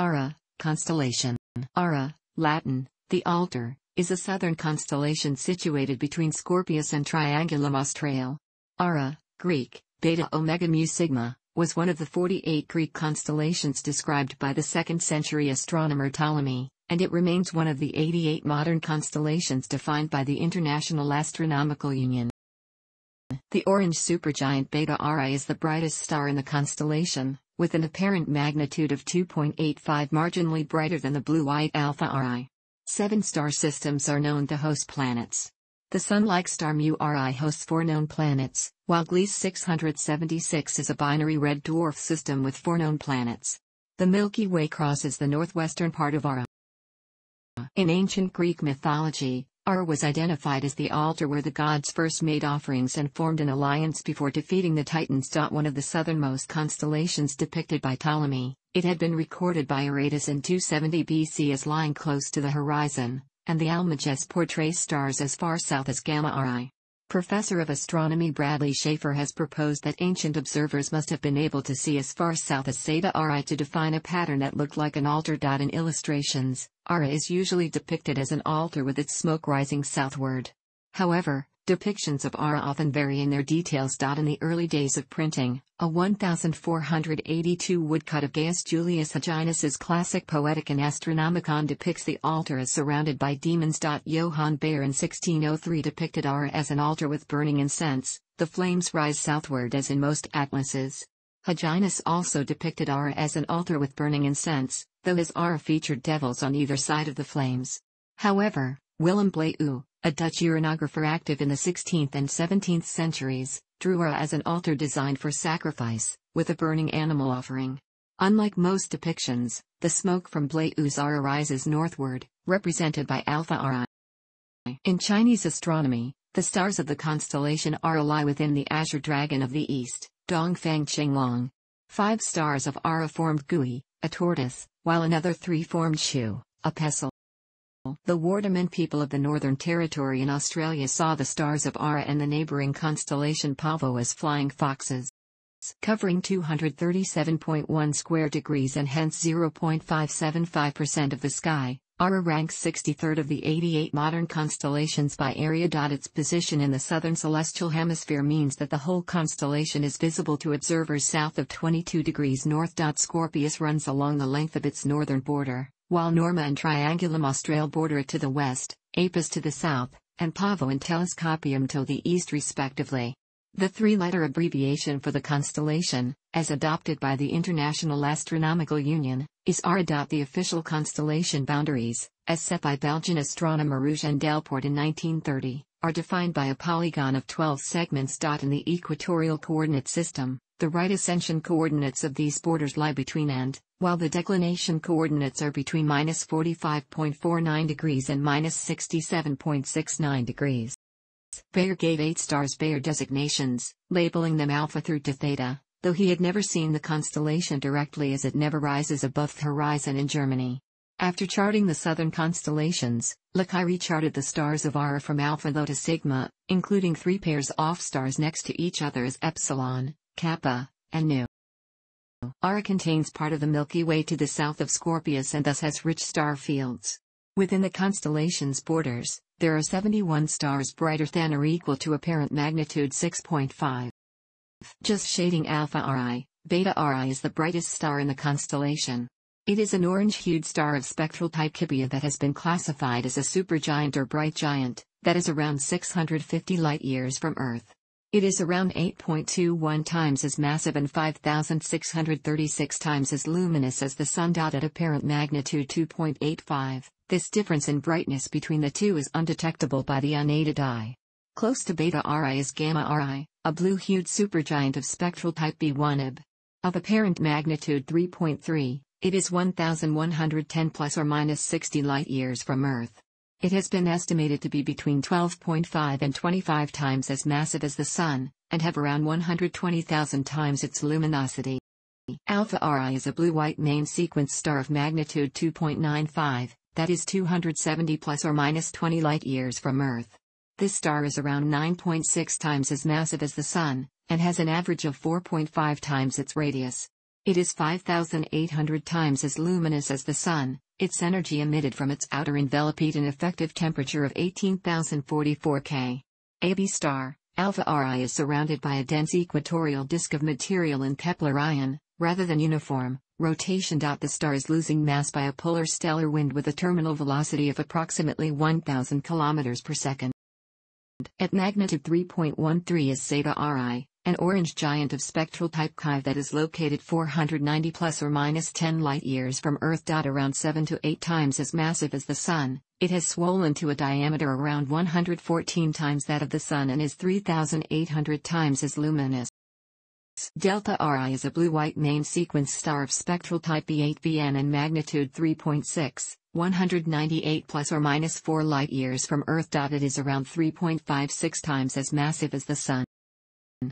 Ara, constellation. Ara, Latin, the altar, is a southern constellation situated between Scorpius and Triangulum Australe. Ara, Greek, Beta Omega Mu Sigma, was one of the 48 Greek constellations described by the 2nd century astronomer Ptolemy, and it remains one of the 88 modern constellations defined by the International Astronomical Union. The orange supergiant Beta Arae is the brightest star in the constellation, with an apparent magnitude of 2.85 marginally brighter than the blue-white Alpha Arae. Seven star systems are known to host planets. The Sun-like star Mu Arae hosts four known planets, while Gliese 676 is a binary red dwarf system with four known planets. The Milky Way crosses the northwestern part of Ara. In ancient Greek mythology, Ara was identified as the altar where the gods first made offerings and formed an alliance before defeating the Titans. One of the southernmost constellations depicted by Ptolemy, it had been recorded by Aratus in 270 BC as lying close to the horizon, and the Almagest portrays stars as far south as Gamma Arae. Professor of Astronomy Bradley Schaefer has proposed that ancient observers must have been able to see as far south as Zeta Arae to define a pattern that looked like an altar. In illustrations, Ara is usually depicted as an altar with its smoke rising southward. However, Depictions of Ara often vary in their details. In the early days of printing, a 1482 woodcut of Gaius Julius Hyginus's classic Poeticon Astronomicon depicts the altar as surrounded by demons. Johann Bayer in 1603 depicted Ara as an altar with burning incense, the flames rise southward as in most atlases. Hyginus also depicted Ara as an altar with burning incense, though his Ara featured devils on either side of the flames. However, Willem Blaeu, a Dutch uranographer active in the 16th and 17th centuries, drew Ara as an altar designed for sacrifice, with a burning animal offering. Unlike most depictions, the smoke from Blaeu's Ara rises northward, represented by Alpha Arae. In Chinese astronomy, the stars of the constellation Ara lie within the Azure Dragon of the East, Dongfang Qinglong. Five stars of Ara formed Gui, a tortoise, while another three formed Shu, a pestle. The Wardaman people of the Northern Territory in Australia saw the stars of Ara and the neighbouring constellation Pavo as flying foxes. Covering 237.1 square degrees and hence 0.575% of the sky, Ara ranks 63rd of the 88 modern constellations by area. Its position in the southern celestial hemisphere means that the whole constellation is visible to observers south of 22 degrees north. Scorpius runs along the length of its northern border, while Norma and Triangulum Australe border it to the west, Apus to the south, and Pavo and Telescopium to the east respectively. The three-letter abbreviation for the constellation, as adopted by the International Astronomical Union, is R. The official constellation boundaries, as set by Belgian astronomer Eugène Delporte in 1930, are defined by a polygon of 12 segments. In the equatorial coordinate system, the right ascension coordinates of these borders lie between and, while the declination coordinates are between minus 45.49 degrees and minus 67.69 degrees. Bayer gave eight stars Bayer designations, labeling them alpha through to theta, though he had never seen the constellation directly as it never rises above the horizon in Germany. After charting the southern constellations, Le charted the stars of Ara from Alpha to Sigma, including three pairs off stars next to each other as Epsilon, Kappa, and Nu. Ara contains part of the Milky Way to the south of Scorpius and thus has rich star fields. Within the constellation's borders, there are 71 stars brighter than or equal to apparent magnitude 6.5. Just shading Alpha Arae, Beta Arae is the brightest star in the constellation. It is an orange-hued star of spectral type Kibia that has been classified as a supergiant or bright giant, that is around 650 light-years from Earth. It is around 8.21 times as massive and 5,636 times as luminous as the Sun. At apparent magnitude 2.85, this difference in brightness between the two is undetectable by the unaided eye. Close to Beta Arae is Gamma Arae, a blue-hued supergiant of spectral type B1 Ib. Of apparent magnitude 3.3, it is 1,110 plus or minus 60 light-years from Earth. It has been estimated to be between 12.5 and 25 times as massive as the Sun, and have around 120,000 times its luminosity. Alpha Arae is a blue-white main sequence star of magnitude 2.95, that is 270 plus or minus 20 light-years from Earth. This star is around 9.6 times as massive as the Sun, and has an average of 4.5 times its radius. It is 5,800 times as luminous as the Sun, its energy emitted from its outer envelope at an effective temperature of 18,044 K. AB star, Alpha Arae is surrounded by a dense equatorial disk of material in Keplerian, rather than uniform, rotation. The star is losing mass by a polar stellar wind with a terminal velocity of approximately 1000 km per second. At magnitude 3.13 is Zeta Arae, an orange giant of spectral type Chi that is located 490 plus or minus 10 light years from Earth. Around 7 to 8 times as massive as the Sun, it has swollen to a diameter around 114 times that of the Sun and is 3,800 times as luminous. Delta Arae is a blue-white main sequence star of spectral type B8BN and magnitude 3.6, 198 plus or minus 4 light-years from Earth. It is around 3.56 times as massive as the Sun.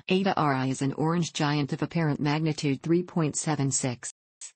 Eta Arae is an orange giant of apparent magnitude 3.76.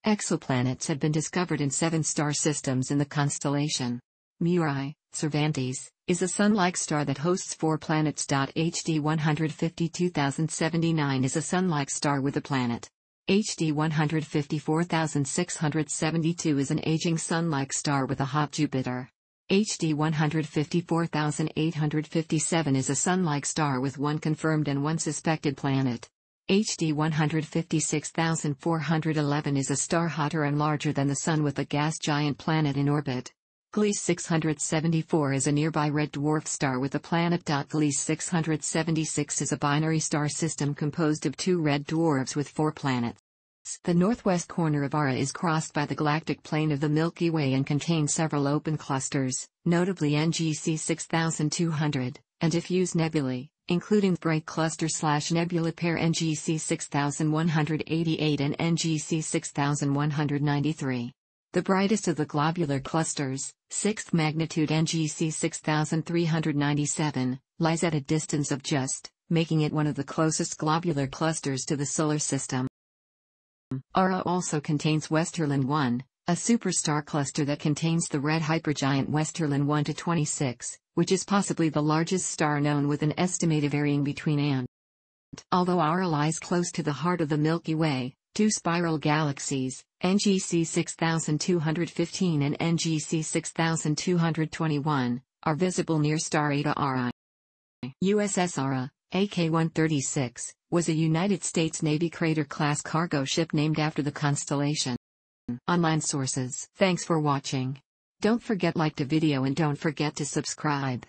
Exoplanets have been discovered in seven star systems in the constellation. Mu Arae, Cervantes, is a Sun-like star that hosts four planets. HD 152079 is a Sun-like star with a planet. HD 154672 is an aging Sun-like star with a hot Jupiter. HD 154857 is a Sun-like star with one confirmed and one suspected planet. HD 156411 is a star hotter and larger than the Sun with a gas giant planet in orbit. Gliese 674 is a nearby red dwarf star with a planet. Gliese 676 is a binary star system composed of two red dwarfs with four planets. The northwest corner of Ara is crossed by the galactic plane of the Milky Way and contains several open clusters, notably NGC 6200, and diffuse nebulae, including the bright cluster slash nebula pair NGC 6188 and NGC 6193. The brightest of the globular clusters, 6th magnitude NGC 6397, lies at a distance of just, making it one of the closest globular clusters to the Solar System. Ara also contains Westerlund 1, a superstar cluster that contains the red hypergiant Westerlund 1 to 26, which is possibly the largest star known with an estimated varying between and. Although Ara lies close to the heart of the Milky Way, two spiral galaxies, NGC 6215 and NGC 6221, are visible near star Eta Arae. USS Ara, AK-136, was a United States Navy Crater-class cargo ship named after the constellation. Online sources. Thanks for watching. Don't forget like the video and don't forget to subscribe.